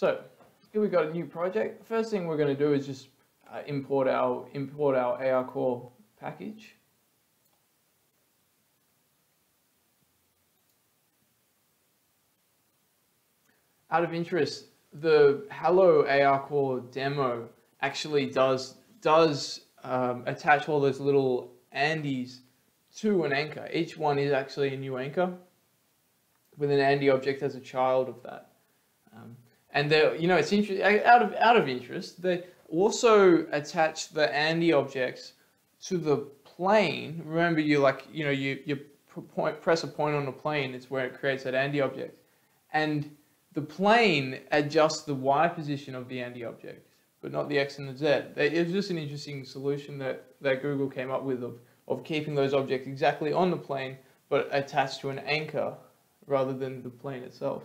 So here we've got a new project. First thing we're going to do is just uh, import our import our AR core package. Out of interest, the Hello AR core demo actually does does um, attach all those little Andys to an anchor. Each one is actually a new anchor with an Andy object as a child of that. Um, and they you know, it's interesting, out of, out of interest, they also attach the Andy objects to the plane. Remember you like, you know, you, you point, press a point on the plane, it's where it creates that Andy object. And the plane adjusts the Y position of the Andy object, but not the X and the Z. It was just an interesting solution that, that Google came up with of, of keeping those objects exactly on the plane, but attached to an anchor rather than the plane itself.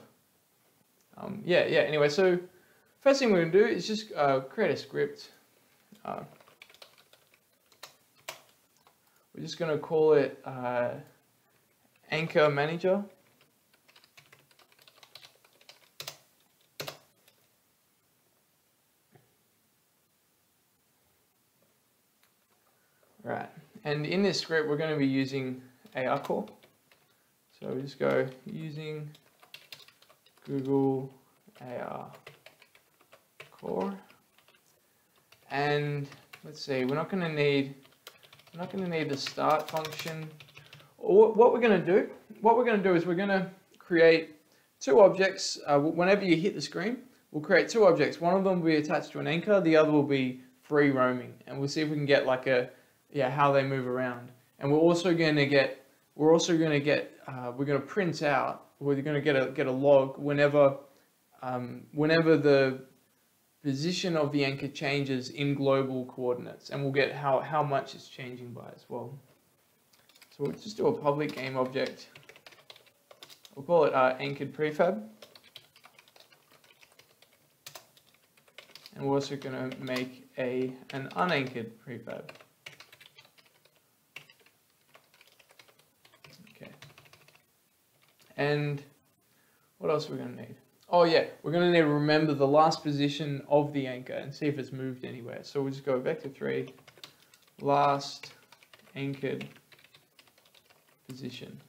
Um, yeah, yeah, anyway, so first thing we're going to do is just uh, create a script. Uh, we're just going to call it uh, Anchor Manager. Right, and in this script we're going to be using AR core. So we just go using Google AR core. And let's see, we're not going to need we're not going to need the start function. What we're going to do, what we're going to do is we're going to create two objects. Uh, whenever you hit the screen, we'll create two objects. One of them will be attached to an anchor, the other will be free roaming. And we'll see if we can get like a, yeah, how they move around. And we're also going to get we're also going to get, uh, we're going to print out, we're going to get a, get a log whenever, um, whenever the position of the anchor changes in global coordinates. And we'll get how, how much it's changing by as well. So we'll just do a public game object. We'll call it uh, anchored prefab. And we're also going to make a, an unanchored prefab. And what else are we going to need? Oh yeah, we're going to need to remember the last position of the anchor and see if it's moved anywhere. So we'll just go vector 3, last anchored position.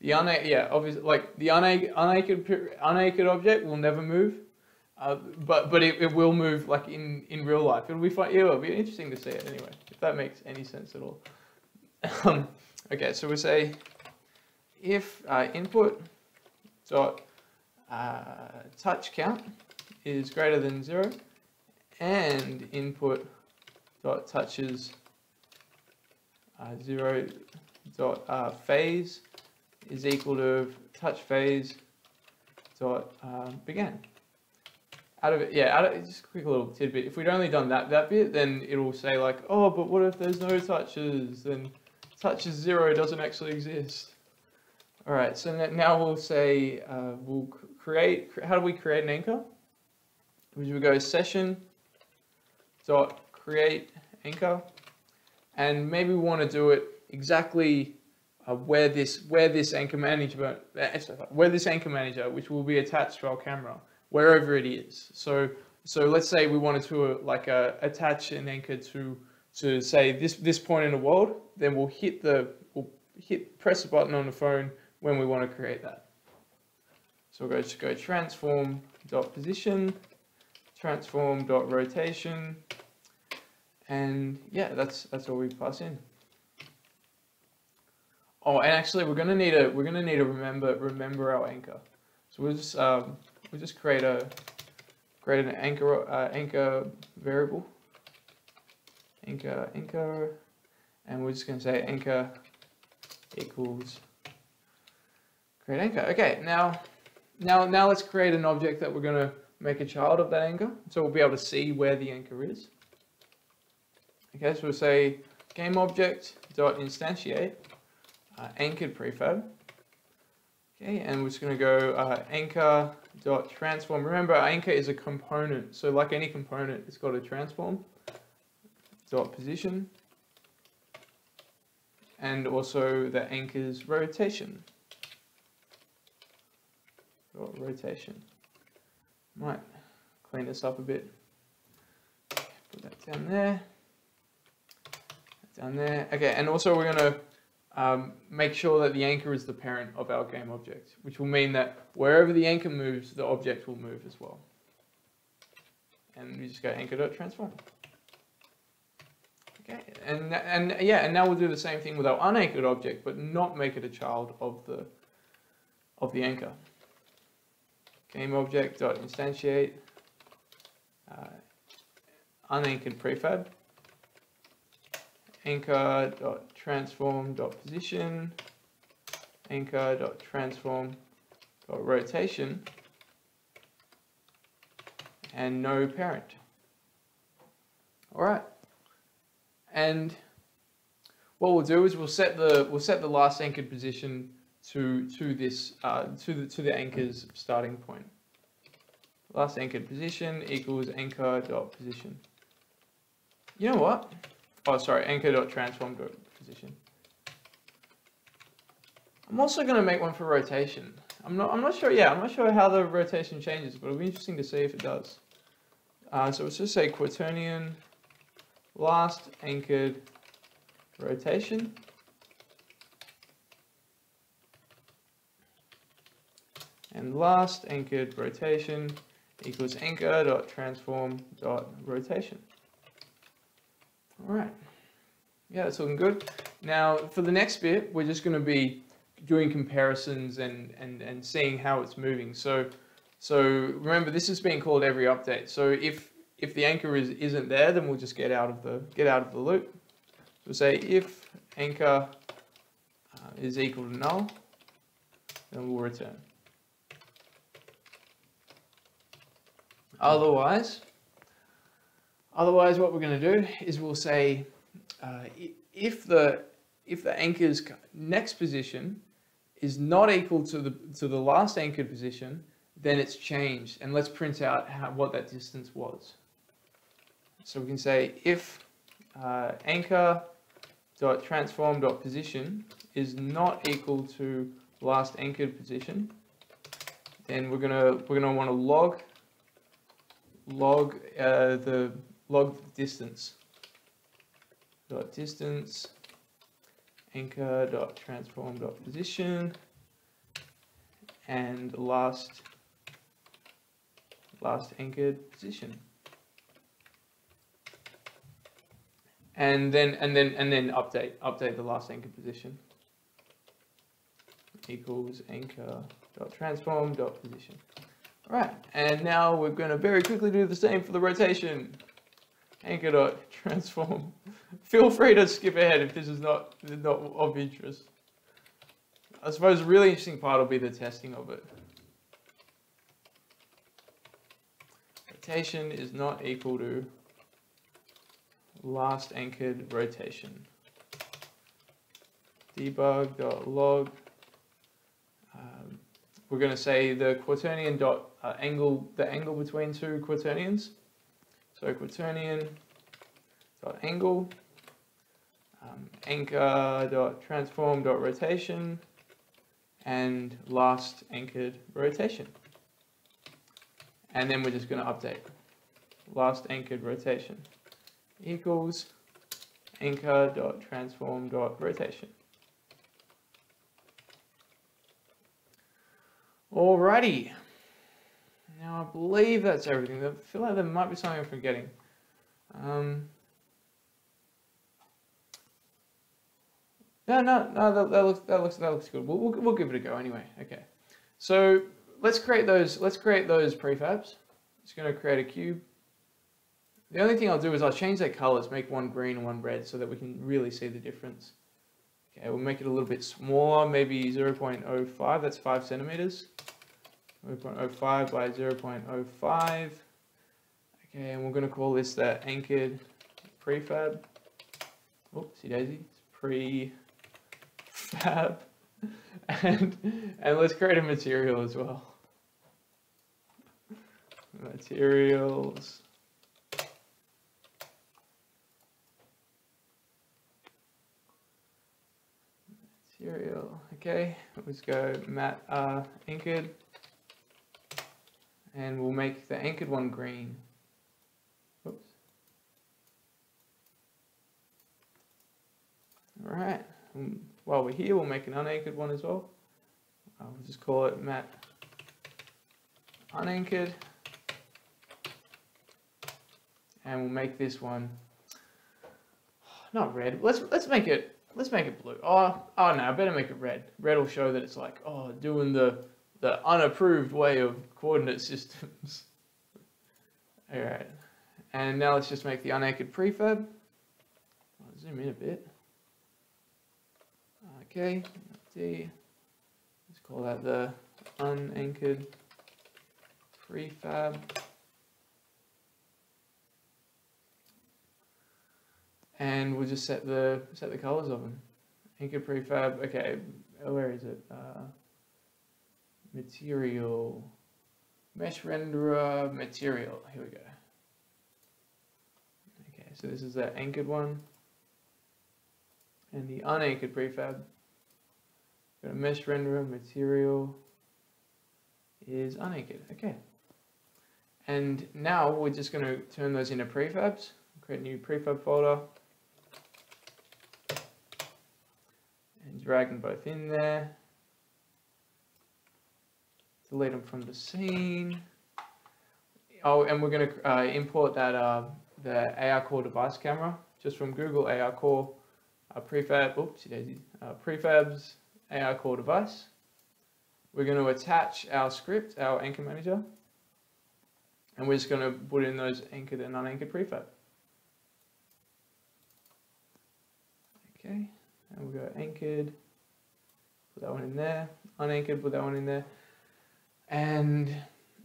The unanchored, yeah, obviously, like the unanchored, unanchored, unanchored object will never move, uh, but but it, it will move like in in real life. It'll be fun. It'll be interesting to see it anyway, if that makes any sense at all. Um, okay, so we say if uh, input dot uh, touch count is greater than zero and input dot touches uh, zero dot uh, phase is equal to touch phase dot uh, began. Out of it, yeah, out of, just a quick little tidbit. If we'd only done that that bit, then it'll say like, oh, but what if there's no touches? Then touches zero doesn't actually exist. All right, so now we'll say, uh, we'll create, how do we create an anchor? We will go session dot create anchor, and maybe we want to do it exactly uh, where this where this anchor management uh, where this anchor manager, which will be attached to our camera, wherever it is. So so let's say we wanted to uh, like uh, attach an anchor to to say this this point in the world, then we'll hit the we'll hit press a button on the phone when we want to create that. So we'll go to go transform dot position, transform dot rotation, and yeah, that's that's all we pass in. Oh, and actually, we're gonna need a we're gonna need to remember remember our anchor. So we'll just um, we'll just create a create an anchor uh, anchor variable, anchor anchor, and we're just gonna say anchor equals Create anchor. Okay, now, now, now let's create an object that we're going to make a child of that anchor. So we'll be able to see where the anchor is. Okay, so we'll say game object dot instantiate uh, anchored prefab. Okay, and we're just going to go uh, anchor dot transform. Remember, anchor is a component, so like any component, it's got a transform dot position, and also the anchor's rotation rotation. Might clean this up a bit. Put that down there. Down there. Okay, and also we're going to um, make sure that the anchor is the parent of our game object, which will mean that wherever the anchor moves, the object will move as well. And we just go anchor.transform. Okay, and, and yeah, and now we'll do the same thing with our unanchored object, but not make it a child of the, of the anchor. Game object dot instantiate uh, unanchored prefab anchor dot transform dot position anchor dot transform dot rotation and no parent. All right, and what we'll do is we'll set the we'll set the last anchored position to to this uh, to the to the anchor's starting point. Last anchored position equals anchor dot position. You know what? Oh, sorry, anchor dot transform dot position. I'm also going to make one for rotation. I'm not. I'm not sure. Yeah, I'm not sure how the rotation changes, but it'll be interesting to see if it does. Uh, so let's just say quaternion last anchored rotation. And last anchored rotation equals anchor dot transform dot rotation. All right. Yeah, that's looking good. Now for the next bit, we're just going to be doing comparisons and, and, and seeing how it's moving. So so remember this is being called every update. So if if the anchor is isn't there, then we'll just get out of the get out of the loop. So we'll say if anchor uh, is equal to null, then we'll return. Otherwise, otherwise what we're going to do is we'll say uh, if the if the anchor's next position is not equal to the to the last anchored position, then it's changed, and let's print out how, what that distance was. So we can say if uh, anchor dot transform dot position is not equal to last anchored position, then we're gonna we're gonna want to log log uh, the log distance. Dot distance anchor dot transform dot position and last last anchored position. And then and then and then update update the last anchored position. Equals anchor dot transform dot position Right, and now we're going to very quickly do the same for the rotation. Anchor dot transform. Feel free to skip ahead if this is not, not of interest. I suppose the really interesting part will be the testing of it. Rotation is not equal to last anchored rotation. Debug.log um, we're going to say the quaternion dot uh, angle, the angle between two quaternions. So quaternion dot angle, um, anchor dot transform dot rotation, and last anchored rotation. And then we're just going to update. Last anchored rotation equals anchor dot transform dot rotation. Alrighty. Now I believe that's everything. I feel like there might be something I'm forgetting. Um, no, no, no. That, that, looks that looks that looks good. We'll, we'll we'll give it a go anyway. Okay. So let's create those. Let's create those prefabs. It's going to create a cube. The only thing I'll do is I'll change their colors, make one green and one red, so that we can really see the difference. Okay, we'll make it a little bit smaller, maybe 0.05, that's 5 centimeters. 0.05 by 0.05. Okay, and we're going to call this the anchored prefab. Oopsie daisy, it's prefab. and, and let's create a material as well. Materials. Material, okay, let's go mat uh, anchored And we'll make the anchored one green. Oops. All right. Um, while we're here, we'll make an unanchored one as well. I'll just call it matte unanchored. And we'll make this one not red. Let's let's make it let's make it blue. Oh oh no, I better make it red. Red will show that it's like oh doing the the unapproved way of coordinate systems. All right, and now let's just make the unanchored prefab. I'll zoom in a bit. Okay, D. Let's call that the unanchored prefab. And we'll just set the set the colors of them. Anchor prefab. Okay, where is it? Uh, material, mesh renderer, material. Here we go. Okay, so this is the anchored one, and the unanchored prefab. Got a mesh renderer, material is unanchored. Okay. And now we're just going to turn those into prefabs. Create a new prefab folder. Drag them both in there. Delete them from the scene. Oh, and we're going to uh, import that uh, the AR Core device camera just from Google AR Core uh, prefab. Oops. Uh, prefabs AR Core device. We're going to attach our script, our anchor manager, and we're just going to put in those anchored and unanchored prefab. Okay and we'll go anchored, put that one in there, unanchored, put that one in there. And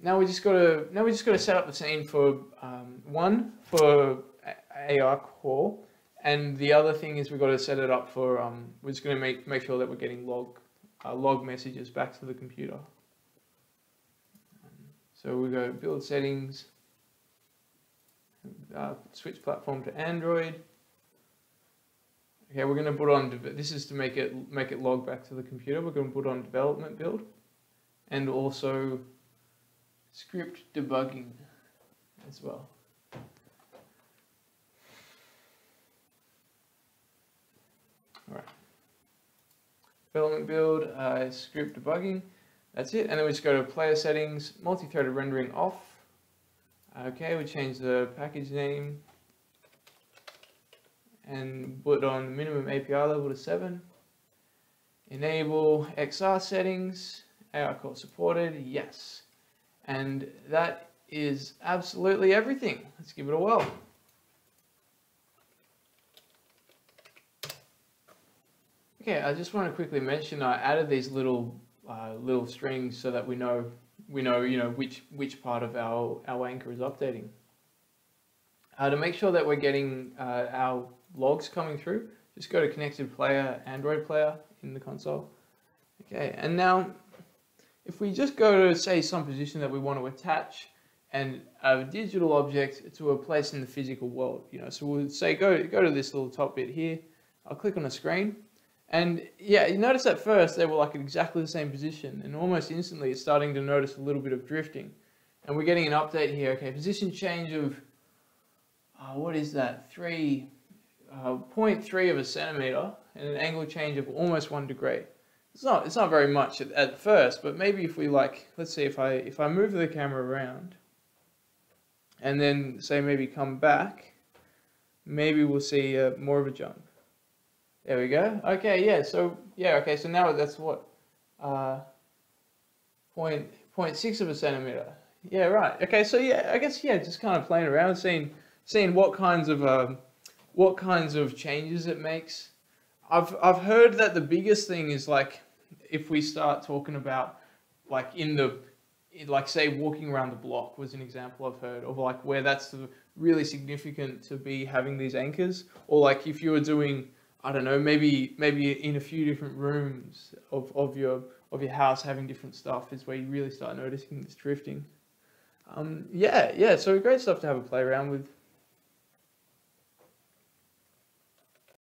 now we just got to now we just got to set up the scene for um, one for AR core, and the other thing is we've got to set it up for um, we're just going to make make sure that we're getting log uh, log messages back to the computer. So we go build settings, uh, switch platform to Android. Okay, we're going to put on, this is to make it, make it log back to the computer. We're going to put on development build and also script debugging as well. All right. Development build, uh, script debugging. That's it. And then we just go to player settings, multi-threaded rendering off. Okay, we change the package name and put on the minimum API level to 7. Enable XR settings, AR core supported, yes. And that is absolutely everything. Let's give it a whirl. Okay, I just want to quickly mention I added these little uh, little strings so that we know we know you know which which part of our our anchor is updating. Uh, to make sure that we're getting uh, our logs coming through, just go to connected player, Android player in the console. Okay, and now if we just go to say some position that we want to attach and a digital object to a place in the physical world, you know, so we'll say go, go to this little top bit here, I'll click on the screen, and yeah, you notice at first they were like at exactly the same position, and almost instantly it's starting to notice a little bit of drifting. And we're getting an update here, okay, position change of, uh, what is that, three, uh, 0.3 of a centimeter and an angle change of almost one degree. It's not, it's not very much at, at first, but maybe if we like, let's see if I, if I move the camera around and then say maybe come back, maybe we'll see uh, more of a jump. There we go. Okay, yeah, so, yeah, okay, so now that's what, uh, point, 0.6 of a centimeter. Yeah, right. Okay, so yeah, I guess, yeah, just kind of playing around, seeing, seeing what kinds of, um, what kinds of changes it makes. I've I've heard that the biggest thing is like if we start talking about like in the like say walking around the block was an example I've heard of like where that's really significant to be having these anchors or like if you were doing I don't know maybe maybe in a few different rooms of, of your of your house having different stuff is where you really start noticing this drifting. Um, yeah, yeah, so great stuff to have a play around with.